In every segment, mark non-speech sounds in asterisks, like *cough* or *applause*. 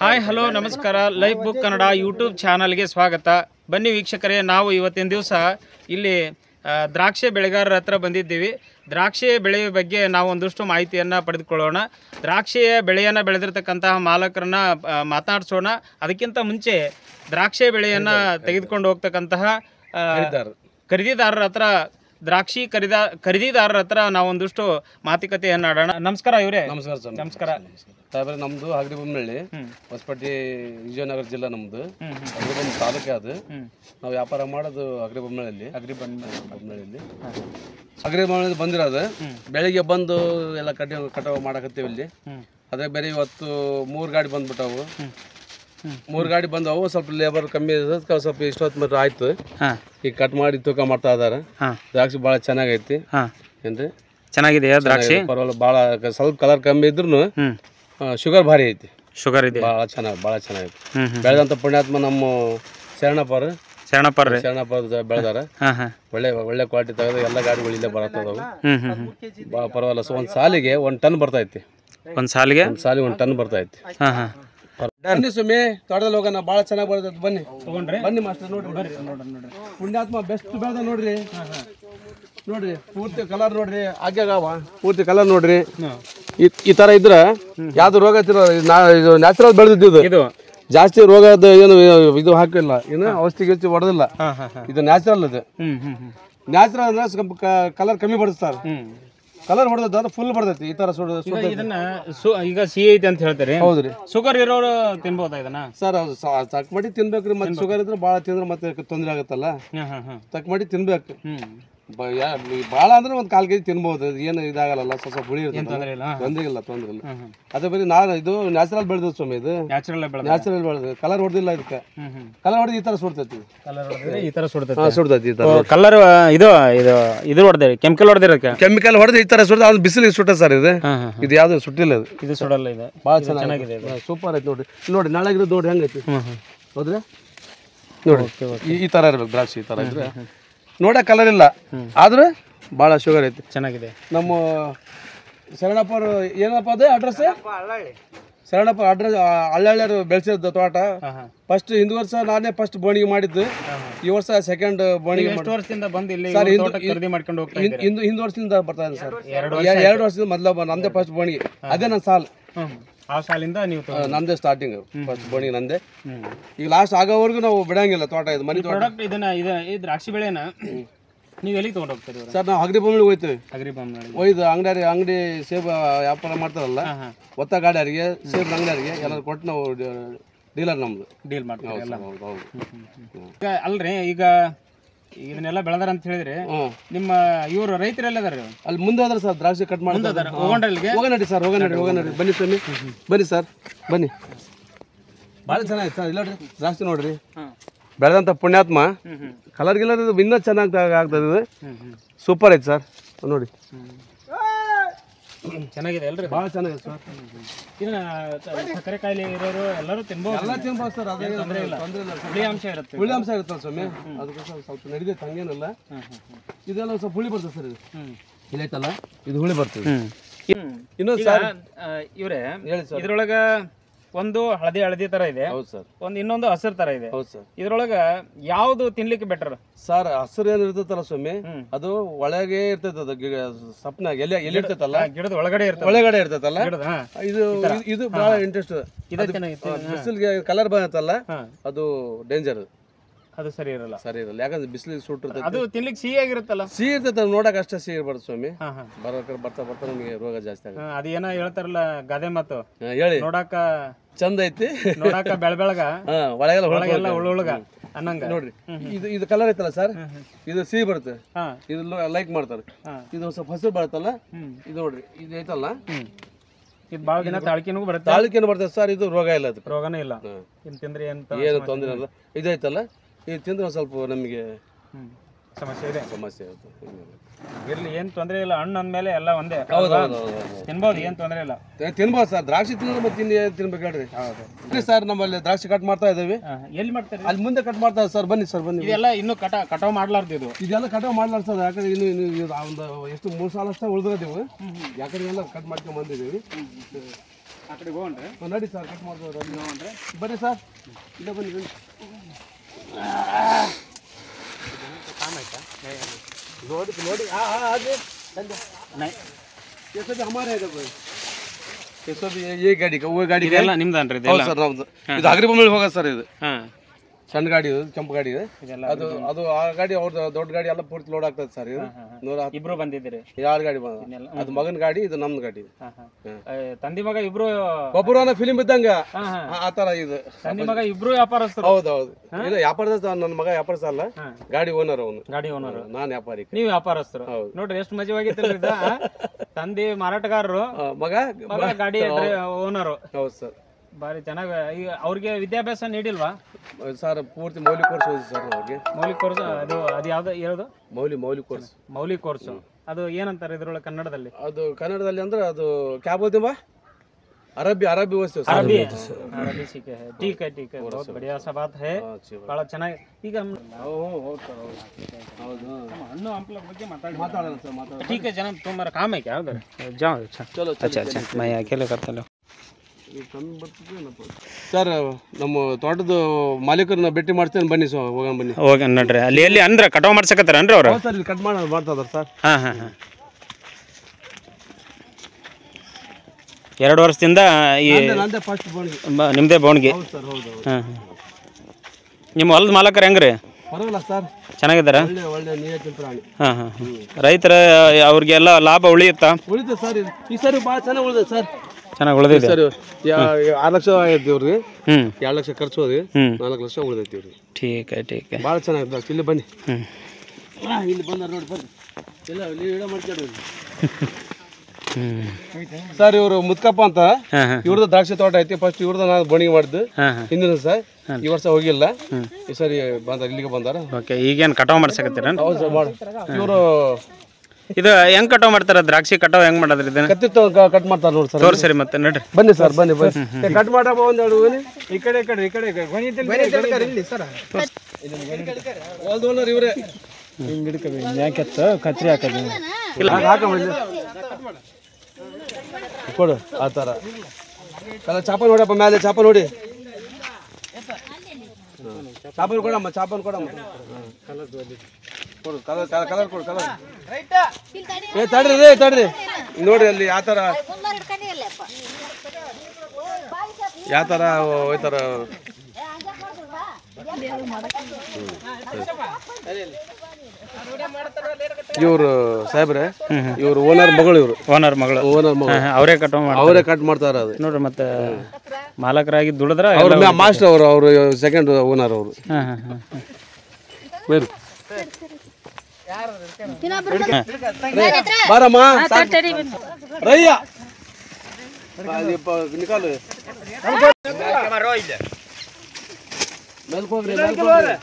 Hi hello ನಮಸ್ಕಾರ. Life book Kannada YouTube ಚಾನಲ್ಗೆ ಸ್ವಾಗತ. ಬನ್ನಿ ವೀಕ್ಷಕರೇ ನಾವು ಇವತ್ತಿನ ದಿವಸ ಇಲ್ಲಿ ದ್ರಾಕ್ಷಿ ಬೆಳೆಗಾರರ ಹತ್ರ ಬಂದಿದ್ದೀವಿ. ದ್ರಾಕ್ಷಿ ಬೆಳೆಯ ಬಗ್ಗೆ ನಾವು ಒಂದಷ್ಟು ಮಾಹಿತಿಯನ್ನು ಪಡೆದುಕೊಳ್ಳೋಣ. ದ್ರಾಕ್ಷಿಯ ಬೆಳೆಯನ್ನು ಬೆಳೆದಿರ್ತಕ್ಕಂತಹ ಮಾಲಕರನ್ನ ಮಾತಾಡಿಸೋಣ ಮಾತನಾಡಿಸೋಣ. ಅದಕ್ಕಿಂತ ಮುಂಚೆ ದ್ರಾಕ್ಷಿ ಬೆಳೆಯನ್ನು ತೆಗೆದುಕೊಂಡು ಹೋಗ್ತಕ್ಕಂತಹ ಖರೀದಿದಾರರ ಹತ್ರ ದ್ರಾಕ್ಷಿ ಖರೀದ ಖರೀದಿದಾರರ ಹತ್ರ ನಾವೊಂದಿಷ್ಟು ಮಾತುಕತೆಯನ್ನು ಆಡೋಣ. ನಮಸ್ಕಾರ ಇವರೇ. ನಮಸ್ಕಾರ ಸರ್ ನಮಸ್ಕಾರ. ಸಾಹೇಬ್ರೆ ನಮ್ದು ಹಗಡಿಬೊಮ್ಮನಹಳ್ಳಿ ಬೊಮ್ಮಳ್ಳಿ ಹೊಸಪೇಟೆ ವಿಜಯನಗರ ಜಿಲ್ಲಾ ನಮ್ದು. ಹ್ಮ್ ಬೊಮ್ಮ ತಾಲೂಕೆ ಅದು. ನಾವು ವ್ಯಾಪಾರ ಮಾಡೋದು ಹಗಡಿಬೊಮ್ಮನಹಳ್ಳಿ ಅಗ್ರಿ ಬೊಮ್ಮಳ್ಳಿ ಬೊಮ್ಮನಹಳ್ಳಿ ಹಗಡಿಬೊಮ್ಮನಹಳ್ಳಿ ಬಂದಿರೋದು ಬೆಳಿಗ್ಗೆ ಬಂದು ಎಲ್ಲ ಕಟ್ಟಿ ಕಟಾವು ಮಾಡಕತ್ತೀವಿ ಇಲ್ಲಿ. ಅದೇ ಬೇರೆ ಇವತ್ತು ಮೂರು ಗಾಡಿ ಬಂದ್ಬಿಟ್ಟವು. ಮೂರು ಗಾಡಿ ಬಂದವು ಸ್ವಲ್ಪ ಲೇಬರ್ ಕಮ್ಮಿ ಇರೋದಕ್ಕೆ ಸ್ವಲ್ಪ ಇಷ್ಟೊತ್ತು ಮಟ್ಟ ಆಯ್ತು. ಈಗ ಕಟ್ ಮಾಡಿ ತೂಕ ಮಾಡ್ತಾ ಇದಾರೆ ದ್ರಾಕ್ಷಿ ಭಾಳ ಚೆನ್ನಾಗೈತಿ. ಏನ್ರಿ? ಚೆನ್ನಾಗಿದೆಯಾ ದ್ರಾಕ್ಷಿ? ಪರವಾಗಿಲ್ಲ ಭಾಳ ಸ್ವಲ್ಪ ಕಲರ್ ಕಮ್ಮಿ ಇದ್ರು ಶುಗರ್ ಭಾರಿ ಐತಿ. ಶುಗರ್ ಇದೆ. ಭಾಳ ಚೆನ್ನಾಗಿ ಭಾಳ ಚೆನ್ನಾಗೈತಿ. ಬೆಳೆದಂತ ಬೆಳೆದಂಥ ಪುಣ್ಯಾತ್ಮ ನಮ್ಮ ಶರಣಪ್ಪರು ಶರಣಪ್ಪರ್ ರೀ. ಶರಣಪ್ಪ ಬೆಳೆದಾರ. ಒಳ್ಳೆ ಒಳ್ಳೆ ಕ್ವಾಲಿಟಿ ತೆಗೆದು ಎಲ್ಲ ಗಾಡಿಗಳು ಇಲ್ಲೇ ಬರತ್ತದವು ಭಾಳ ಪರವಾಗಿಲ್ಲ ಸೊ ಒಂದು ಸಾಲಿಗೆ ಒಂದು ಟನ್ ಬರ್ತೈತಿ. ಒಂದು ಸಾಲಿಗೆ? ಒಂದು ಸಾಲಿಗೆ ಒಂದು ಟನ್ ಬರ್ತೈತಿ. ಹಾಂ ಹಾಂ. ಬನ್ನಿ ಸುಮ್ಮಿ ತೋಟದಲ್ಲಿ ಹೋಗೋಣ. ಭಾಳ ಚೆನ್ನಾಗಿ ಬರುತ್ತೆ ಬನ್ನಿ. ತಗೊಂಡ್ರೆ? ಬನ್ನಿ ಮಾಸ್ಟರ್ ನೋಡ್ರಿ. ಬರ್ರಿ ನೋಡ್ರಿ ನೋಡ್ರಿ. ಪುಣ್ಯಾತ್ಮ ಬೆಸ್ಟ್ ಬೆಳೆದ ನೋಡ್ರಿ. ನೋಡ್ರಿ ಪೂರ್ತಿ ಕಲರ್ ನೋಡ್ರಿ. ಆಗ್ಯಾಗವ ಪೂರ್ತಿ ಕಲರ್ ನೋಡ್ರಿ. ಈ- ತರ ಇದ್ರ ಯಾವ್ದು ರೋಗ ನ್ಯಾಚುರಲ್ ಬೆಳೆದಿದ್ದು ಇದು. ಜಾಸ್ತಿ ರೋಗದ ಏನು ಇದು ಹಾಕಿಲ್ಲ. ಏನು ಔಷಧಿ ಗಿಚ್ಚಿ ಹೊಡೆದಿಲ್ಲ. ಇದು ನ್ಯಾಚುರಲ್ ಹ್ಞೂ ನ್ಯಾಚುರಲ್ ಅಂದ್ರೆ ಕಲರ್ ಕಮ್ಮಿ ಬರುತ್ತೆ ಸರ್ ಕಲರ್ ಹೊಡೆದ ಅದು ಫುಲ್ ಬರ್ತೈತಿ ಈ ತರ ಸುಡ ಈಗ ಇದನ್ನ ಸು ಈಗ ಸಿಹಿ ಐತಿ ಅಂತ ಹೇಳ್ತಾರೆ? ಹೌದ್ರಿ. ಶುಗರ್ ಇರೋರು ತಿನ್ಬೋದಾ ಇದನ್ನ? ಸರ್ ಅದು ತಕ್ಕ ಮಾಡಿ ತಿನ್ಬೇಕ್ರಿ ಮತ್ತೆ ಶುಗರ್ ಇದ್ರೆ ಭಾಳ ತಿಂದ್ರೆ ಮತ್ತೆ ತೊಂದ್ರೆ ಆಗುತ್ತಲ್ಲ? ಹಾಂ ಹಾಂ ಹ್ಮ್. ತಕ್ಕ ಮಾಡಿ ತಿನ್ಬೇಕು. ಯಾ- ಭಾಳ ಅಂದ್ರೆ ಒಂದು ಕಾಲ್ ಕೆಜಿ ತಿನ್ಬೋದು. ಅದು ಏನು ಇದಾಗಲ್ಲ ಸ್ವಲ್ಪ ಹುಳಿ ಇರ್ತದೆ ತೊಂದರೆ ಇಲ್ಲ? ತೊಂದ್ರೆ ಇಲ್ಲ ಅದೇ ಬರೀ ನಾ ಇದು ನ್ಯಾಚುರಲ್ ಬೆಳೆದ ಸ್ವಾಮಿ ಇದು. ನ್ಯಾಚುರಲ್ ಬೆಳೆದ ನ್ಯಾಚುರಲ್ ಬೆಳೆದ ಕಲರ್ ಹೊಡೆದಿಲ್ಲ ಇದಕ್ಕೆ. ಕಲರ್ ಹೊಡೆದು ಈ ತರ ಸುಡ್ತೈತಿ. ಈ ಥರ ಸುಡ್ತೈತಿ. ಸುಡ್ತೈತಿ ಈ ತರ. ಕಲರ್ ಇದು ಇದು ಇದು ಹೊಡೆದೆ ಕೆಮಿಕಲ್ ಹೊಡೆದಿರಕ್ಕೆ ಕೆಮಿಕಲ್ ಹೊಡೆದು ಈ ತರ ಸುಡ್ದ ಅದು ಬಿಸಿಲಿಗೆ ಸುಟ್ಟ ಸರ್ ಇದು. ಇದು ಯಾವ್ದು ಸುಟ್ಟಿಲ್ಲ ಇದು. ಇದು ಸುಡಲ್ಲ ಇದೆ. ಭಾಳ ಚೆನ್ನಾಗಿದೆ. ಸೂಪರ್ ಐತಿ ನೋಡ್ರಿ. ನೋಡಿ ನಾಳೆ ನೋಡಿ ಹೆಂಗೈತಿ? ಹೌದ್ರಿ? ನೋಡಿ ಈ- ಈ ತರ ಇರ್ಬೇಕು ದ್ರಾಕ್ಷಿ ಈ ತರ ಇದ್ರೆ. ನೋಡಕ್ ಕಲರ್ ಇಲ್ಲ. ಆದ್ರೆ ಭಾಳ ಶುಗರ್ ಐತಿ. ಚೆನ್ನಾಗಿದೆ. ನಮ್ಮ ಶರಣಪ್ಪ ಅವರು ಏನಪ್ಪ ಅದೇ ಅಡ್ರೆಸ್ ಶರಣಪ್ಪ ಅಡ್ರೆಸ್ ಹಳ್ಳಿಯವರು ಬೆಳೆಸಿದ್ದು ತೋಟ. ಫಸ್ಟ್ ಹಿಂದ್ ವರ್ಷ ನಾನೇ ಫಸ್ಟ್ ಬೋಣಿಗೆ ಮಾಡಿದ್ದು. ಈ ವರ್ಷ ಸೆಕೆಂಡ್ ಬೋಣಿಗೆ ವರ್ಷದಿಂದ ಬಂದು ಇಲ್ಲಿ ಸರ್, ಹಿಂದ್- ಮಾಡ್ಕೊಂಡು ಹೋಗ್ತಾ ಹಿಂದ್- ಇದ್ದೀರಿ? ಹಿಂದ್ ಹಿಂದ್ ವರ್ಷದಿಂದ ಬರ್ತಾ ಇದೆ ಸರ್. ಎರಡು ವರ್ಷದಿಂದ ಮೊದಲ ನಂದೇ ಫಸ್ಟ್ ಬೋಣಿಗೆ. ಅದೇ ನನ್ನ ಸಾಲ್. ಆ ಸಾಲಿಂದ ನೀವು ನಂದೇ ಸ್ಟಾರ್ಟಿಂಗ್ ಫಸ್ಟ್ ಬೋಣಿಗೆ ನಂದೇ. ಈಗ ಲಾಸ್ಟ್ ಆಗೋವರೆಗೂ ನಾವು ಬಿಡಂಗಿಲ್ಲ ತೋಟ ಇದು ಮನೆ ತೋಟ. ಪ್ರಾಡಕ್ಟ್ ಇದನ್ನ ಇದು ಈ ದ್ರಾಕ್ಷಿ ಬೆಳೆನ ನೀವು ಎಲ್ಲಿಗೆ ತೊಗೊಂಡು ಹೋಗ್ತೀರಿ ಇವ್ರು? ಸರ್ ನಾವು ಅಗ್ರಿ ಭೂಮಿಗೆ ಹೋಗ್ತೀವಿ ಅಗ್ರಿ ಒಯ್ದು ಅಂಗಡಿ ಅಂಗಡಿ ಸೇಬು ವ್ಯಾಪಾರ ಮಾಡ್ತಾರಲ್ಲ ಹಾಂ ಹಾಂ. ಒತ್ತ ಗಾಡಿಯವರಿಗೆ ಸೇಬು ಅಂಗಡಿಯವರಿಗೆ ಎಲ್ಲರೂ ಕೊಟ್ಟು ನಾವು ಡೀಲರ್ ನಮ್ದು. ಡೀಲ್ ಮಾಡ್ತೀವಿ ಹೌದು ಹೌದು ಈಗ ಅಲ್ರಿ ಈಗ ಇದನ್ನೆಲ್ಲ ಬೆಳೆದಾರ ಅಂತ ಹೇಳಿದ್ರಿ ನಿಮ್ಮ ಇವರು ರೈತರೆಲ್ಲ ಅದಾರ ಅಲ್ಲಿ ಮುಂದೆ ಹೋದ್ರೆ ಸರ್ ದ್ರಾಕ್ಷಿ ಕಟ್ ಮಾಡಿ ಹೋಗೊಂಡ್ರ ಇಲ್ಲಿಗೆ. ಹೋಗ ನಡಿ ಸರ್ ಹೋಗ ನಡಿ ಹೋಗ ನಡಿ. ಬನ್ನಿ ಸ್ವಾಮಿ. ಬನ್ನಿ ಸರ್ ಬನ್ನಿ. ಭಾಳ ಚೆನ್ನಾಗಿತ್ತು ಸರ್ ಇಲ್ಲ ನೋಡ್ರಿ ದ್ರಾಕ್ಷಿ ನೋಡ್ರಿ. ಬೆಳೆದಂತ ಬೆಳೆದಂಥ ಪುಣ್ಯಾತ್ಮ ಕಲರ್ ಗಿಲ್ಲರ್ ಇನ್ನೂ ಚೆನ್ನಾಗಿ ಆಗ್ತದೆ ಸೂಪರ್ ಐತೆ ಸರ್ ನೋಡಿ. ಚೆನ್ನಾಗಿದೆ ಅಲ್ರಿ? ಭಾಳ ಚೆನ್ನಾಗಿದೆ ಸರ್. ಇನ್ನ ಸಕ್ಕರೆ ಕಾಯಿಲೆ ಇರೋರು ಎಲ್ಲರೂ ತಿನ್ಬೋದು. ಎಲ್ಲ ತಿನ್ಬೋದು ಸರ್ ಅದೇ ತೊಂದರೆ ಇಲ್ಲ. ಹುಳಿ ಅಂಶ ಇರುತ್ತೆ. ಹುಳಿ ಅಂಶ ಇರುತ್ತಲ್ಲ ಸ್ವಾಮಿ? ಅದಕ್ಕೋಸ್ಕರ ಸ್ವಲ್ಪ ನಡೀದೆ ಹಂಗೇನಲ್ಲ. ಹ್ಮ್ ಇದೆಲ್ಲ ಸ್ವಲ್ಪ ಹುಳಿ ಬರ್ತದೆ ಸರ್ ಇದು. ಇಲ್ಲೈತಲ್ಲ ಇದು ಹುಳಿ ಬರ್ತದೆ. ಇನ್ನೊಂದು ಸರ್. ಇವ್ರೆ ಹೇಳಿ ಸರ್. ಇದ್ರೊಳಗ ಒಂದು ಹಳದಿ ಹಳದಿ ತರ ಇದೆ. ಹೌದು ಸರ್. ಒಂದು ಇನ್ನೊಂದು ಹಸಿರು ತರ ಇದೆ. ಹೌದು ಸರ್. ಇದ್ರೊಳಗ ಯಾವ್ದು ತಿನ್ಲಿಕ್ಕೆ ಬೆಟರ್ ಸರ್ ಹಸಿರು ಏನ್ ಇರ್ತೈತಲ್ಲ ಸ್ವಾಮಿ? ಅದು ಒಳಗೆ ಇರ್ತೈತೆ ಅದು ಗಿ- ಸಪ್ನಾಗ ಎಲ್ಲಿ ಎಲ್ಲಿ ಇರ್ತೈತಲ್ಲ? ಗಿಡದ ಒಳಗಡೆ ಇರ್ತದೆ. ಒಳಗಡೆ ಇರ್ತೈತಲ್ಲ? ಗಿಡದ ಹಾ. ಇದು ಇದು- ಬಹಳ ಇಂಟ್ರೆಸ್ಟ್ ಇದು ಚೆನ್ನಾಗಿತ್ತು ಬಿಸಿಲಿಗೆ ಕಲರ್ ಬರುತ್ತಲ್ಲ ಹಾ. ಅದು ಡೇಂಜರ್ ಅದು ಸರಿ ಇರಲ್ಲ. ಸರಿ ಇರಲ್ಲ. ಯಾಕಂದ್ರೆ ಬಿಸಿಲಿಗೆ ಸೂಟ್ ಇರ್ತೈತೆ. ಅದು ತಿನ್ಲಿಕ್ಕೆ ಸಿಹಿಯಾಗಿರುತ್ತಲ್ಲ ಸಿಹಿ ಇರ್ತೈತೆ ನೋಡಕ್ ಅಷ್ಟೇ ಸಿಹಿ ಇರ್ಬಾರ್ದು ಸ್ವಾಮಿ. ಹಾ ಹಾ. ಬರೋ ಕಡೆ ಬರ್ತಾ ಬರ್ತಾ ನಮಗೆ ರೋಗ ಜಾಸ್ತಿ ಆಗುತ್ತೆ. ಅದು ಅದೇನೋ ಹೇಳ್ತಾರಲ್ಲ ಗಾದೆ ಮಾತು. ಹೇಳಿ. ನೋಡಾಕ ಚಂದ ಐತಿ. ನೋಡಾಕ ಬೆಳ ಬೆಳಗ. *laughs* ಒಳಗೆಲ್ಲ ಒಳಗೆಲ್ಲ ಅನ್ನಂಗ. ನೋಡ್ರಿ ಇದು ಇದು ಕಲರ್ ಐತಲ್ಲ ಸರ್? ಇದು ಸಿಹಿ ಬರುತ್ತೆ. ಹಾ. ಇದು ಲೈಕ್ ಮಾಡ್ತಾರೆ. ಇದು ಸ್ವಲ್ಪ ಹಸಿರು ಬರುತ್ತಲ್ಲ? ಇದು ನೋಡ್ರಿ ಇದು ಐತಲ್ಲ? ಇದು ಭಾಳ ದಿನ ತಾಳ್ಕಿನೂ ಬರುತ್ತೆ. ತಾಳ್ಕಿನೂ ಬರ್ತದೆ ಸರ್ ಇದು ರೋಗ ಇಲ್ಲ ಅದು. ರೋಗನೇ ಇಲ್ಲ. ತಿಂದ್ರೆ ಏನು ತೊಂದರೆ ಇಲ್ಲ. ಇದು ಐತಲ್ಲ? ಇದು ತಿಂದ್ರೆ ಒಂದ್ ಸ್ವಲ್ಪ ನಮಗೆ ಸಮಸ್ಯೆ ಇದೆ. ಸಮಸ್ಯೆ ಇರಲಿ ಏನು ತೊಂದರೆ ಇಲ್ಲ. ಹಣ್ಣು ಅಂದಮೇಲೆ ಎಲ್ಲ ಒಂದೇ. ಹೌದು ಹೌದು ಹೌದು ಹೌದು. ತಿನ್ಬೋದು ಏನು ತೊಂದರೆ ಇಲ್ಲ. ತಿನ್ಬೋದು ಸರ್. ದ್ರಾಕ್ಷಿ ತಿನ್ನೋದು ಮತ್ತೆ ತಿಂಡಿ ತಿನ್ಬೇಕು ಹೇಳ್ರಿ? ಹೌದು. ಸರ್ ನಮ್ಮಲ್ಲಿ ದ್ರಾಕ್ಷಿ ಕಟ್ ಮಾಡ್ತಾ ಇದ್ದೀವಿ. ಎಲ್ಲಿ ಮಾಡ್ತಾರೆ? ಅಲ್ಲಿ ಮುಂದೆ ಕಟ್ ಮಾಡ್ತಾ ಸರ್. ಬನ್ನಿ ಸರ್ ಬನ್ನಿ. ಇದೆಲ್ಲ ಇನ್ನೂ ಕಟ ಕಟಾವು ಮಾಡಲಾರ್ದು ಇದು. ಇದೆಲ್ಲ ಕಟಾವು ಮಾಡಲಾರ್ದು ಸರ್. ಯಾಕಂದ್ರೆ ಇನ್ನು ಇನ್ನು ಒಂದು ಎಷ್ಟು ಮೂರು ಸಾಲ ಅಷ್ಟೇ ಉಳಿದಿರೋದಿವು. ಯಾಕಂದ್ರೆ ಎಲ್ಲ ಕಟ್ ಮಾಡ್ಕೊಂಡು ಬಂದಿದ್ದೀವಿ. ಆ ಕಡೆ ಹೋಗ್ರಿ ನೋಡಿ ಸರ್ ಕಟ್ ಮಾಡ್ಬೋದು. ಬನ್ನಿ ಸರ್. ಇಲ್ಲ ಬನ್ನಿ ಬನ್ನಿ. ನೋಡಿ ನೋಡಿ ಆ ಆ आगे ये सब हमारे है कोई ये सब ये ये गाड़ी का वो गाड़ी का ಇದೆಲ್ಲ ನಿಮ್ದನ್ರಿ ಇದೆಲ್ಲ ಹೌದು ಸರ್ ನಮ್ದು ಇದು ಅಗ್ರಿಬೊಮ್ಮೆ ಹೋಗೋದು ಸರ್ ಇದು ಹಾ ಸಣ್ಣ ಗಾಡಿ ಇದು ಕೆಂಪು ಗಾಡಿ ಇದು ಇದೆಲ್ಲ ಅದು ಅದು ಆ ಗಾಡಿ ಅವ್ರದ್ದು ದೊಡ್ಡ ಗಾಡಿ ಎಲ್ಲ ಪೂರ್ತಿ ಲೋಡ್ ಆಗ್ತದೆ ಸರ್ ಇದು ನೂರ ಹತ್ತು. ಇಬ್ರು ಬಂದಿದ್ದೀರಿ? ಎರಡು ಗಾಡಿ ಬಂದ? ಅದು ಮಗನ ಗಾಡಿ ಇದು ನಮ್ದು ಗಾಡಿ ಹಾ ಹಾ. ಏ, ತಂದಿ ಮಗ ಇಬ್ರು ಒಬ್ಬರು ಫಿಲಿಮ್ ಇದ್ದಂಗ? ಆತರ ಹಾ. ಆ- ಆ ತರ ಇದು. ತಂದಿ ಮಗ ಇಬ್ರು ವ್ಯಾಪಾರಸ್ಥರು? ಹೌದೌದು ಹೌದು. ಇಲ್ಲ ವ್ಯಾಪಾರದ ನನ್ನ ಮಗ ವ್ಯಾಪಾರಸ ಅಲ್ಲ. ಹಾ. ಗಾಡಿ ಓನರ್ ಅವನು. ಗಾಡಿ ಓನರ್ ನಾನ್ ವ್ಯಾಪಾರಿ. ನೀವ್ ವ್ಯಾಪಾರಸ್ಥರು. ಹೌದು. ನೋಡ್ರಿ ಎಷ್ಟು ಮಜವಾಗಿ ಇದ ತಂದಿ ಮಾರಾಟಗಾರರು. ಮಗ ಮಗ ಗಾಡಿ ಓನರ್ ಹೌದು ಸರ್. ಬಾರಿ ಚೆನ್ನಾಗಿ ಈಗ ಅವ್ರಿಗೆ ವಿದ್ಯಾಭ್ಯಾಸ ನೀಡಿಲ್ವಾ ಸರ್ ಪೂರ್ತಿ ಮೌಲಿಕ ಕೋರ್ಸ್ ಓದಿ ಸರ್ ಅವ್ರಿಗೆ ಮೌಲಿಕ ಕೋರ್ಸ್ ಅದು ಅದು ಯಾವ್ದು ಯಾವ್ದು ಮೌಲಿ ಮೌಲಿಕ ಕೋರ್ಸ್ ಮೌಲಿಕ ಕೋರ್ಸು ಅದು ಏನಂತಾರೆ ಇದ್ರೊಳಗೆ ಕನ್ನಡದಲ್ಲಿ ಅದು ಕನ್ನಡದಲ್ಲಿ ಅಂದ್ರೆ ಅದು ಕ್ಯಾಬ್ ಓದಿಂಬ ಅರಬ್ಬಿ ಅರಬ್ಬಿ ಓದಿಸ್ತೇವೆ ಸರ್ ಅರಬಿ ಅರಬಿ ಸಿಕ್ಕೆ ಹೈ ठीक है ठीक है बहुत बढ़िया सा बात है ಹಾ, ಚಿ- ಬಹಳ ಚೆನ್ನಾಗಿ ಈಗ ನಾವು ಹಣ್ಣು ಹಂಪಲ ಬಗ್ಗೆ ಮಾತಾಡಿ ಮಾತಾಡೋಣ ಸರ್ ಮಾತಾಡೋಣ ठीक है जनाब तुम्हारा काम है क्या उधर जाओ अच्छा ಚಲೋ अच्छा अच्छा मैं अकेले करता हूँ ಸರ್ ನಮ್ಮ ತೋಟದ ಮಾಲೀಕರನ್ನ ಭೇಟಿ ಮಾಡ್ತೇನೆ ಬನ್ನಿ ಸರ್ ಹೋಗೋಣ ಬನ್ನಿ. ಹೋಗೋಣ ನೋಡ್ರಿ. ಅಲ್ಲಿ ಎಲ್ಲಿ ಅಂದ್ರೆ ಕಟಾವ್ ಮಾಡ್ಸಕತ್ತಾರನ್ರಿ ಅವ್ರು? ಹೌದು ಸರ್ ಇಲ್ಲಿ ಕಟ್ ಮಾಡೋದು ಮಾಡ್ತಾ ಸರ್. ಹಾಂ ಹಾಂ ಹಾಂ. ಎರಡು ವರ್ಷದಿಂದ ಈ ನಿಮ್ಮದೇ ಬೋಣಿಗೆ. ಹೌದು ಸರ್ ಹೌದು ಹೌದು. ಹಾಂ ಹಾಂ. ನಿಮ್ಮ ಹೊಲದ ಮಾಲಕರು ಹೆಂಗ್ರಿ? ಪರವಾಗಿಲ್ಲ ಸರ್. ಚೆನ್ನಾಗಿದ್ದಾರ? ಒಳ್ಳೆ ಒಳ್ಳೆ ನಿಯತ್ತಿನ ಪ್ರಾಣಿ ಹಾಂ ಹಾಂ ರೈತರ ಅವ್ರಿಗೆಲ್ಲ ಲಾಭ ಉಳಿಯುತ್ತಾ? ಉಳಿತ ಸರ್ ಈ ಸರಿ ಭಾಳ ಚೆನ್ನಾಗಿ ಉಳಿದ ಸರ್. ಚೆನ್ನಾಗಿ ಉಳಿದಿದೆ? ಸರ್ ಆರು ಲಕ್ಷ ಆಗೈತಿ ಇವ್ರಿಗೆ ಎರಡು ಲಕ್ಷ ಖರ್ಚು ಹೋದ್ರಿ ನಾಲ್ಕು ಲಕ್ಷ ಉಳಿದೈತಿ ಇವ್ರಿಗೆ ಠೀಕ್ ಭಾಳ ಚೆನ್ನಾಗಿದೆ ಇಲ್ಲಿ ಬನ್ನಿ. ಇಲ್ಲಿ ಬಂದಾರ ನೋಡಿ ಬನ್ನಿ. ಇಲ್ಲ ಇಲ್ಲಿ ವಿಡಿಯೋ ಮಾಡ್ಕೊಡ್ರಿ. ಸರ್ ಇವರು ಮುದ್ಕಪ್ಪ ಅಂತ. ಇವ್ರದ್ದು ದ್ರಾಕ್ಷಿ ತೋಟ ಐತಿ. ಫಸ್ಟ್ ಇವ್ರದ್ದು ನಾನು ಬೋಣಿಗೆ ಮಾಡಿದ್ದು ಹಿಂದಿನ ಸರ್ ಈ ವರ್ಷ ಹೋಗಿಲ್ಲ. ಈ ಸರಿ ಬಂದಾರ ಇಲ್ಲಿಗೆ ಬಂದಾರ. ಓಕೆ ಈಗೇನು ಕಟಾವ್ ಮಾಡ್ಸಕತ್ತೀರ ಹೌದು ಸರ್ ಮಾಡಿ. ಇವರು ಇದು ಹೆಂಗ್ ಕಟಾವ್ ಮಾಡ್ತಾರ? ದ್ರಾಕ್ಷಿ ಕಟಾವ್ ಹೆಂಗ್ ಮಾಡೋದ್ರಿ ಇದನ್ನ? ಕತ್ತಿ ಕಟ್ ಮಾಡ್ತಾರೆ ನೋಡಿ ಸರ್. ಸರಿ ಮತ್ತೆ ನಡ್ರಿ. ಬನ್ನಿ ಸರ್ ಬನ್ನಿ ಬನ್ನಿ. ಕಟ್ ಮಾಡಪ್ಪ ಒಂದೆರಡು ಬನ್ನಿ ಈ ಕಡೆ ಈ ಕಡೆ ಈ ಕಡೆ ಇಲ್ಲಿ ಸರ್. ಓನರ್ ಇವರೇ ಹಿಂಗ್ ಹಿಡ್ಕೋಬೇಕು ಯಾಕೆತ್ತ? ಕತ್ರಿ ಹಾಕೋದು. ಹಾಕಮ್ಮ ಕೊಡು ಆ ಥರ ಅಲ್ಲ ಚಾಪ ನೋಡಪ್ಪ ಮೇಲೆ ಚಾಪ ನೋಡಿ ಚಾಪಲ್ ಕೊಡಮ್ಮ ಚಾಪಲ್ ಕೊಡಮ್ಮ. ಕೊಡು ಕಲರ್ ಕಲರ್ ಕೊಡು ಕಲರ್. ಏ ತಡ್ರಿ ರೇ ತಡ್ರಿ. ನೋಡ್ರಿ ಅಲ್ಲಿ ಯಾವ ಥರ ಯಾವ ಥರ ಹೋಯ್ತಾರ ಇವರು ಸಾಹೇಬ್ರೆ ಇವರು ಓನರ್ ಮಗಳು ಇವರು. ಓನರ್ ಮಗಳು. ಓನರ್ ಮಗಳು. ಅವರೇ ಕಟ್ ಮಾಡ್ತಾರೆ. ಅವರೇ ಕಟ್ ಮಾಡ್ತಾರ ಅದು. ನೋಡ್ರಿ ಮತ್ತೆ ಮಾಲಕರಾಗಿ ದುಡಿದ್ರೆ ಅವ್ರ ಮಾಸ್ಟರ್ ಅವರು ಅವರು ಸೆಕೆಂಡ್ ಓನರ್ ಅವರು ಹಾಂ ಹಾಂ ಹಾಂ ಬೇರು ಬಾರಮ್ಮ ರಯ್ಯ ನಿಕಾಲು ಮೇಲ್ಕೋಗ್ರಿ ಮೇಲ್ಕೋಗ್ರಿ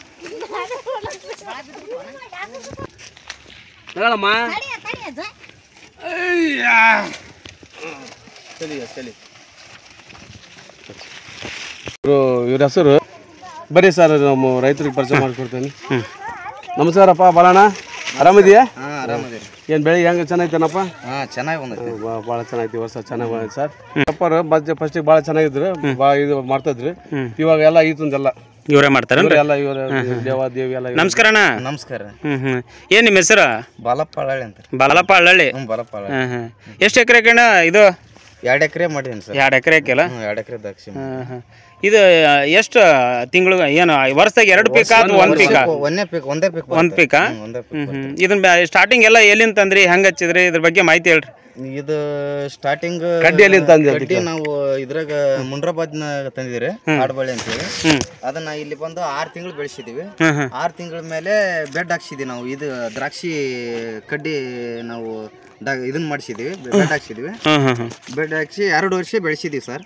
ಇವರು ಇವ್ರ ಹೆಸರು? ಬರೀ ಸರ್ ನಮ್ಮ ರೈತರಿಗೆ ಪರಿಚಯ ಮಾಡಿಕೊಡ್ತೇನೆ. ನಮಸ್ಕಾರಪ್ಪ ಬಾಳಣ್ಣ. ಆರಾಮಿದೆಯಾ ಏನು ಬೆಳಿಗ್ಗೆ ಹೆಂಗೆ ಚೆನ್ನಾಗಿತ್ತೇನಪ್ಪ? ಹಾಂ ಚೆನ್ನಾಗಿ ಬಂದೈತಿ. ಭಾಳ ಚೆನ್ನಾಗಿತ್ತು ಈ ವರ್ಷ ಚೆನ್ನಾಗಿ ಬಂದೈತೆ ಸರ್. ಅಪ್ಪರು ಮಧ್ಯ ಫಸ್ಟಿಗೆ ಭಾಳ ಚೆನ್ನಾಗಿದ್ರು ಭಾಳ ಇದು ಮಾಡ್ತಾಯಿದ್ರು. ಇವಾಗ ಎಲ್ಲ ಈತಂದೆಲ್ಲ ಇವರೇ ಮಾಡ್ತಾರೆ ಎಲ್ಲ ಇವರ ದೇವ ದೇವಿ ಎಲ್ಲ. ನಮಸ್ಕಾರ. ಅಣ್ಣ ನಮಸ್ಕಾರ ಏನು ನಿಮ್ಮ ಹೆಸರು? ಬಾಲಪ್ಪ ಅಂತ. ಬಾಲಪ್ಪ ಹಳ್ಳಳ್ಳಿ. ಬಾಲಪ್ಪ ಎಷ್ಟು ಎಕರೆ ಕಣ ಇದು? ಎರಡು ಎಕರೆ ಮಾಡೀನಿ ಸರ್. ಎರಡು ಎಕರೆ ಹಾಕಿಲ್ಲ ಎರಡು ಎಕರೆ ದಾಕ್ಷಿ ಹಾಂ ಹಾಂ ಇದು ಎಷ್ಟು ತಿಂಗಳು ಏನು ವರ್ಷದಾಗ ಎರಡು ಪೀಕ ಅಥವಾ ಒಂದು ಪೀಕ? ಒಂದೇ ಪೀಕ್ ಒಂದೇ ಪೀಕ್ ಒಂದು ಪೀಕ? ಇದನ್ನ ಸ್ಟಾರ್ಟಿಂಗ್ ಎಲ್ಲ ಎಲ್ಲಿಂದ ತಂದ್ರಿ? ಹೆಂಗೆ ಹಚ್ಚಿದ್ರಿ? ಇದ್ರ ಬಗ್ಗೆ ಮಾಹಿತಿ ಹೇಳ್ರಿ. ಇದು ಸ್ಟಾರ್ಟಿಂಗ್ ಕಡ್ಡಿಯಲ್ಲಿ ಕಡ್ಡಿ ನಾವು ಇದ್ರಾಗ ಮುಂಡ್ರಾಬಾದ್ನ ತಂದಿದ್ರಿ ಆಡಬಳ್ಳಿ ಅಂತೇಳಿ. ಹೇಳಿ ಅದನ್ನ ಇಲ್ಲಿ ಬಂದು ಆರ್ ತಿಂಗಳು ಬೆಳೆಸಿದೀವಿ. ಆರ್ ತಿಂಗಳ ಮೇಲೆ ಬೆಡ್ ಹಾಕ್ಸಿದ್ವಿ ನಾವು. ಇದು ದ್ರಾಕ್ಷಿ ಕಡ್ಡಿ ನಾವು ಇದನ್ ಇದನ್ನ ಮಾಡಿಸಿದೀವಿ ಬೆಡ್ ಹಾಕ್ಸಿದ್ವಿ. ಬೆಡ್ ಹಾಕ್ಸಿ ಎರಡು ವರ್ಷ ಬೆಳೆಸಿದೀವಿ ಸರ್.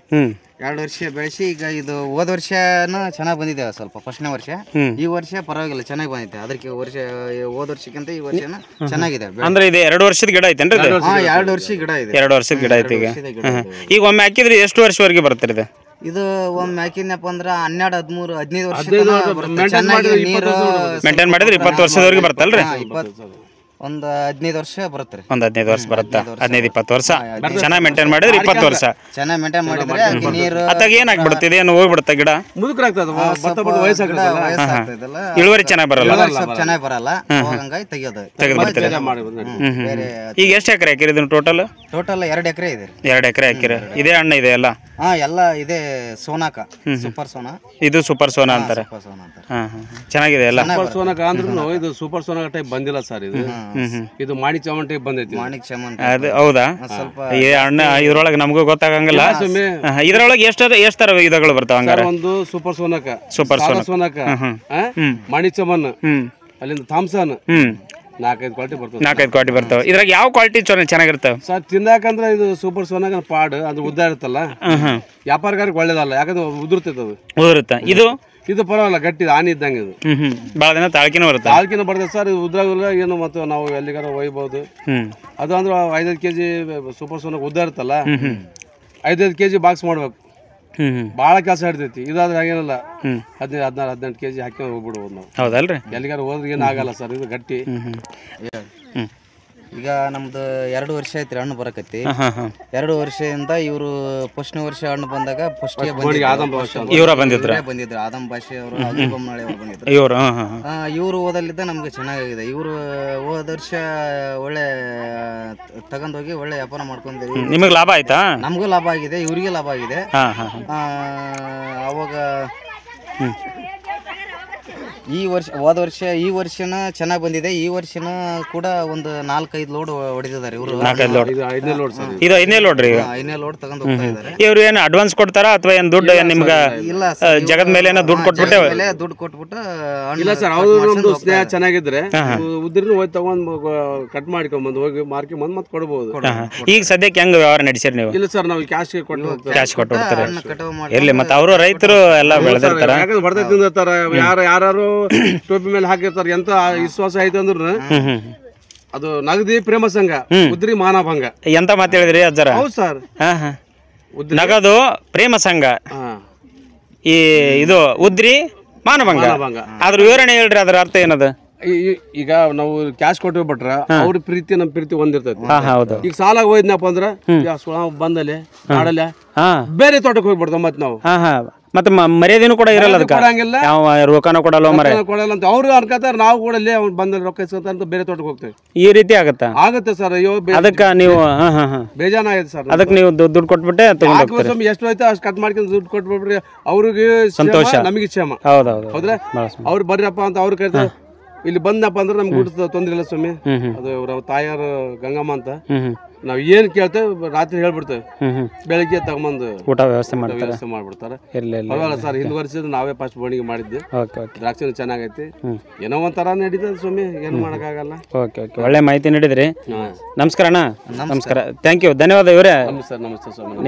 ಎರಡು ವರ್ಷ ಬೆಳೆಸಿ ಈಗ ಇದು ಹೋದ ವರ್ಷನ ಚೆನ್ನಾಗಿ ಬಂದಿದೆ ಸ್ವಲ್ಪ ಫಸ್ಟ್ನೇ ವರ್ಷ. ಹ್ಮ್. ಈ ವರ್ಷ ಪರವಾಗಿಲ್ಲ ಚೆನ್ನಾಗಿ ಬಂದಿದೆ. ಅದಕ್ಕೆ ವರ್ಷ ಹೋದ ವರ್ಷಕ್ಕಿಂತ ಈ ವರ್ಷನ ಚೆನ್ನಾಗಿದೆ ಬೆಳೆ. ಅಂದ್ರೆ ಇದು ಎರಡು ವರ್ಷದ ಗಿಡ ಐತೇನ್ರಿ ಇದು? ಹಾ ಎರಡು ವರ್ಷ ಗಿಡ ಇದೆ. ಎರಡು ವರ್ಷದ ಗಿಡ ಐತಿ ಈಗ. ಈಗ ಒಮ್ಮೆ ಹಾಕಿದ್ರೆ ಎಷ್ಟು ವರ್ಷವರೆಗೆ ಬರ್ತೀರಿ ಇದು ಇದು ಒಮ್ಮೆ ಹಾಕಿದ್ನಪ್ಪ ಅಂದ್ರ ಹನ್ನೆರಡು ಹದಿಮೂರು ಹದಿನೈದು ವರ್ಷ ಮೇಂಟೈನ್ ಮಾಡಿದ್ರೆ ಇಪ್ಪತ್ತು ವರ್ಷದವರೆಗೆ ಬರ್ತಲ್ರಿ ಇಪ್ಪತ್ತು ಒಂದು ಹದಿನೈದು ವರ್ಷ ಬರುತ್ತೆ ರೀ. ಒಂದು ಹದಿನೈದು ವರ್ಷ ಬರುತ್ತಾ? ಹದಿನೈದು ಇಪ್ಪತ್ತು ವರ್ಷ? ಚೆನ್ನಾಗಿ ಮೇಂಟೈನ್ ಮಾಡಿದ್ರೆ ಇಪ್ಪತ್ತು ವರ್ಷ. ಚೆನ್ನಾಗಿ ಮೇಂಟೈನ್ ಮಾಡಿದ್ರೆ ನೀರು ಅತ್ತಾಗ ಏನಾಗ್ಬಿಡುತ್ತೆ ಇದೇನು ಹೋಗ್ಬಿಡುತ್ತೆ ಗಿಡ? ವಯಸ್ಸಾಗ್ತದಲ್ಲ ಇಳುವರಿ ಚೆನ್ನಾಗಿ ಬರಲ್ಲ? ಸ್ವಲ್ಪ ಚೆನ್ನಾಗಿ ಬರಲ್ಲ. ಹಂಗಾಗಿ ತೆಗಿಯೋದು. ಬೇರೆ ಈಗ ಎಷ್ಟು ಎಕರೆ ಹಾಕಿರಿ ಇದನ್ನ ಟೋಟಲ್ ಟೋಟಲ್ ಎರಡು ಎಕರೆ ಇದೆ ರೀ. ಎರಡು ಎಕರೆ ಹಾಕಿರಿ. ಇದೇ ಹಣ್ಣು ಇದೆ ಅಲ್ಲ? ಹಾ ಎಲ್ಲ ಇದೆ ಸೋನಾಕ. ಸೂಪರ್ ಸೋನಾ. ಇದು ಸೂಪರ್ ಸೋನಾ ಅಂತಾರೆ. ಸೂಪರ್ ಸೋನಾ ಅಂತಾರೆ. ಹಾಂ ಹಾಂ ಚೆನ್ನಾಗಿದೆ ಎಲ್ಲ ಸೂಪರ್ ಸೋನಕ ಅಂದ್ರೂ ಇದು ಸೂಪರ್ ಸೋನಾಕ ಟೈಪ್ ಬಂದಿಲ್ಲ ಸರ್ ಇದು. ಇದು ಮಾಣಿ ಚಾಮನ್ ಟೈಪ್ ಬಂದೈತಿ ಮಾಣಿಕ್ ಅದು ಹೌದಾ? ಸ್ವಲ್ಪ ಈ ಹಣ್ಣ ಇದ್ರೊಳಗೆ ನಮಗೂ ಗೊತ್ತಾಗಂಗಿಲ್ಲ. ಸುಮ್ಮನೆ ಇದ್ರೊಳಗೆ ಎಷ್ಟು ಎಷ್ಟು ಥರ ವಿಧಗಳು ಬರ್ತಾವ ಹಂಗಾರೆ? ಒಂದು ಸೂಪರ್ ಸೋನಕ. ಸೂಪರ್ ಸೋನಕ. ಹ್ಮ್ ಮಾಣಿ ಚಮನ್ ಅಲ್ಲಿಂದ ಥಾಮ್ಸನ್. ಹ್ಮ್. ನಾಲ್ಕೈದು ಕ್ವಾಲಿಟಿ ಬರ್ತದೆ. ನಾಲ್ಕೈದು ಕ್ವಾಲಿಟಿ ಬರ್ತಾವೆ. ಇದ್ರಾಗ ಯಾವ ಕ್ವಾಲಿಟಿ ಚಲೋ ಚೆನ್ನಾಗಿರ್ತಾವೆ? ಸರ್ ತಿನ್ನಾಕಂದ್ರೆ ಇದು ಸೂಪರ್ ಸೋನಾಗ ಪಾಡು ಅದು ಉದ್ದ ಇರುತ್ತಲ್ಲ? ವ್ಯಾಪಾರಗಾರಿಗೆ ಒಳ್ಳೇದಲ್ಲ ಯಾಕಂದ್ರೆ ಉದುರ್ತೈತೆ ಅದು. ಉದುರುತ್ತೆ. ಇದು? ಇದು ಪರವಾಗಿಲ್ಲ ಗಟ್ಟಿ ಆನಿ ಇದ್ದಂಗೆ ಇದು. ಭಾಳ ದಿನ ತಾಳ್ಕಿನ ಬರುತ್ತೆ. ತಾಳ್ಕಿನ ಬರ್ತದೆ ಸರ್ ಇದು ಉದ್ರಾಗಿಲ್ಲ ಏನು ಮತ್ತು ನಾವು ಎಲ್ಲಿಗಾರ ಒಯ್ಬೋದು. ಅದು ಅಂದ್ರೆ ಐದೈದು ಕೆ ಜಿ ಸೂಪರ್ ಸೋನಾಗ ಉದ್ದ ಇರುತ್ತಲ್ಲ? ಐದೈದು ಕೆ ಜಿ ಬಾಕ್ಸ್ ಮಾಡ್ಬೇಕು. ಭಾಳ ಕೆಲಸ ಹಿಡ್ತೈತಿ ಇದಾದ್ರೆ ಹಾಗೇನಲ್ಲ ಹದಿನೈದು ಹದಿನಾರು ಹದಿನೆಂಟು ಕೆಜಿ ಹಾಕಿ ಹೋಗ್ಬಿಡ್ಬೋದು ನಾವು. ಹೌದಲ್ರಿ? ಎಲ್ಲಿಗಾರ ಹೋದ್ರೆ ಏನಾಗಲ್ಲ ಆಗಲ್ಲ ಸರ್ ಇದು ಗಟ್ಟಿ. ಈಗ ನಮ್ದು ಎರಡು ವರ್ಷ ಐತ್ರಿ ಹಣ್ಣು ಬರಕತ್ತಿ. ಎರಡು ವರ್ಷದಿಂದ ಇವರು ಫಸ್ಟ್ ವರ್ಷ ಹಣ್ಣು ಬಂದಾಗ ಫಸ್ಟ್ ಇವರ ಬಂದಿದ್ರ. ಬಂದಿದ್ರು? ಆದಂ ಭಾಷೆ ಅವರು ಬಂದಿದ್ರು. ಇವರು ಇವರು ಓದಲ್ಲಿದ್ದ ನಮ್ಗೆ ಚೆನ್ನಾಗಿದೆ ಇವರು ಹೋದ ವರ್ಷ ಒಳ್ಳೆ ತಗೊಂಡೋಗಿ ಒಳ್ಳೆ ವ್ಯಾಪಾರ ಮಾಡ್ಕೊಂಡಿರಿ ನಿಮಗೆ ಲಾಭ ಆಯ್ತಾ? ನಮಗೂ ಲಾಭ ಆಗಿದೆ. ಇವರಿಗೆ ಲಾಭ ಆಗಿದೆ. ಅವಾಗ. ಈ ವರ್ಷ ಹೋದ ವರ್ಷ ಈ ವರ್ಷನ ಚೆನ್ನಾಗಿ ಬಂದಿದೆ. ಈ ವರ್ಷನ ಕೂಡ ಒಂದು ನಾಲ್ಕೈದು ಲೋಡ್ ಹೊಡೆದಿದ್ದಾರೆ ಇವರು. ನಾಲ್ಕೈದು ಲೋಡ್ ಇದು ಐದನೇ ಲೋಡ್ ಇದು. ಐದನೇ ಲೋಡ್ ತಗೊಂಡು ಹೋಗ್ತಾ ಇದ್ದಾರೆ. ಇವ್ರು ಏನು ಅಡ್ವಾನ್ಸ್ ಕೊಡ್ತಾರಾ ಅಥವಾ ಏನು ದುಡ್ಡು ನಿಮ್ಗ ಇಲ್ಲ ಜಗದ ಮೇಲೆ ಏನೋ ದುಡ್ಡು ಕೊಟ್ಬಿಟ್ಟೆ ಮೇಲೆ ದುಡ್ಡು ಕೊಟ್ಬಿಟ್ಟು ಇಲ್ಲ ಸರ್ ಸ್ನೇಹ. ಚೆನ್ನಾಗಿದ್ರೆ ಉದ್ರಿನ ಹೋಗಿ ತಗೊಂಡ್ ಕಟ್ ಮಾಡ್ಕೊಂಬಂದು ಹೋಗಿ ಮಾರ್ಕೊಂಬಂದು ಮತ್ತೆ ಕೊಡ್ಬೋದು. ಈಗ ಸದ್ಯಕ್ಕೆ ಹೆಂಗ್ ವ್ಯವಹಾರ ನಡೆಸಿರಿ ನೀವು? ಇಲ್ಲ ಸರ್ ನಾವು ಕ್ಯಾಶ್ಗೆ ಕೊಟ್ಟು ಕ್ಯಾಶ್ ಕೊಟ್ಟು ಹೋಗ್ತಾರೆ. ಇಲ್ಲಿ ಇರ್ಲಿ ಮತ್ತೆ ಅವರು ರೈತರು ಎಲ್ಲ ಬೆಳೆದಿರ್ತಾರೆ. ಯಾರ ಯಾರು *coughs* ಟೋಪಿ ಮೇಲೆ ಹಾಕಿರ್ತಾರ. ಎಂತ ವಿಶ್ವಾಸ ಐತೆ ಅಂದ್ರ ಅದು ನಗದಿ ಪ್ರೇಮ ಸಂಘ ಉದ್ರಿ ಮಾನಭಂಗ ಎಂತ ಮಾತು ಹೇಳಿದ್ರಿ ಅಜ್ಜರ? ಹೌದು ಸರ್. ನಗದು ಪ್ರೇಮ ಸಂಘ. ಈ ಇದು ಉದ್ರಿ ಮಾನಭಂಗ ಅದ್ರ ವಿವರಣೆ ಹೇಳ್ರಿ ಅದ್ರ ಅರ್ಥ ಏನದು? ಈಗ ನಾವು ಕ್ಯಾಶ್ ಕೊಟ್ಟು ಬಿಟ್ರ ಅವ್ರ ಪ್ರೀತಿ ನಮ್ಮ ಪ್ರೀತಿ ಒಂದಿರ್ತೈತಿ ಈಗ ಸಾಲ ಹೋಯಿದ್ನಪ್ಪ ಅಂದ್ರ ಬಂದಲೆ ಮಾಡಲೆ ಬೇರೆ ತೋಟಕ್ಕೆ ಹೋಗ್ಬಿಡ್ತಾವ ಮತ್ತೆ ನಾವು. ಮತ್ತೆ ಮರ್ಯಾದೆನೂ ಕೂಡ ಇರಲ್ಲ ಅದಕ್ಕೆ. ಕೊಡಂಗಿಲ್ಲ. ಯಾವ ರೊಕ್ಕನ ಕೊಡಲ್ಲ ಮರ ಕೊಡಲ್ಲ ಅಂತ ಅವ್ರು ಅನ್ಕೋತಾರ ನಾವು ಕೂಡ ಇಲ್ಲೇ ಅವ್ನು ಬಂದ ರೊಕ್ಕ ಇಸ್ಕೊಂತ ಅಂತ ಬೇರೆ ತೋಟಕ್ಕೆ ಹೋಗ್ತೇವೆ. ಈ ರೀತಿ ಆಗತ್ತ? ಆಗುತ್ತೆ ಸರ್ ಅಯ್ಯೋ ಅದಕ್ಕೆ ನೀವು ಬೇಜಾನ ಆಯ್ತು ಸರ್ ಅದಕ್ಕೆ ನೀವು ದುಡ್ಡು ಕೊಟ್ಬಿಟ್ಟೆ ತಗೊಂಡು ಎಷ್ಟು ಆಯ್ತು ಅಷ್ಟು ಕಟ್ ಮಾಡ್ಕೊಂಡು ದುಡ್ಡು ಕೊಟ್ಬಿಟ್ರಿ ಅವ್ರಿಗೆ ಸಂತೋಷ. ನಮಗೆ ಕ್ಷೇಮ. ಹೌದೌದು. ಹೌದ್ರೆ? ಅವ್ರು ಬರ್ರಪ್ಪ ಅಂತ ಅವ್ರು ಕರಿತಾರೆ ಇಲ್ಲಿ ಬಂದಪ್ಪ ಅಂದ್ರೆ ನಮ್ಗೆ ಊಟದ ತೊಂದ್ರೆ ಇಲ್ಲ ಸ್ವಾಮಿ. ಅದು ಅವ್ರ ತಾಯಾರ ಗಂಗಮ್ಮ ಅಂತ. ನಾವ್ ಏನ್ ಕೇಳ್ತೇವೆ ರಾತ್ರಿ ಹೇಳ್ಬಿಡ್ತೇವೆ. ಬೆಳಿಗ್ಗೆ ತಗೊಂಬಂದು ಊಟ ವ್ಯವಸ್ಥೆ ಮಾಡ್ತಾರೆ. ವ್ಯವಸ್ಥೆ ಮಾಡ್ಬಿಡ್ತಾರೆ. ಪರವಾಗಿಲ್ಲ ಸರ್ ಹಿಂದ್ ವರ್ಷದ ನಾವೇ ಫಸ್ಟ್ ಬೋಣಿಗೆ ಮಾಡಿದ್ದು ದ್ರಾಕ್ಷಿ ಚೆನ್ನಾಗೈತಿ. ಏನೋ ಒಂಥರ ನಡೀತದೆ ಸ್ವಾಮಿ ಏನ್ ಮಾಡಕ್ಕಾಗಲ್ಲ. Okay okay. ಒಳ್ಳೆ ಮಾಹಿತಿ ನೀಡಿದ್ರಿ. ಹಾಂ. ನಮಸ್ಕಾರ ಅಣ್ಣ. ನಮಸ್ಕಾರ. ಥ್ಯಾಂಕ್ ಯು ಧನ್ಯವಾದ ಇವರೇ. ಸರ್ ನಮಸ್ತೆ ಸ್ವಾಮಿ.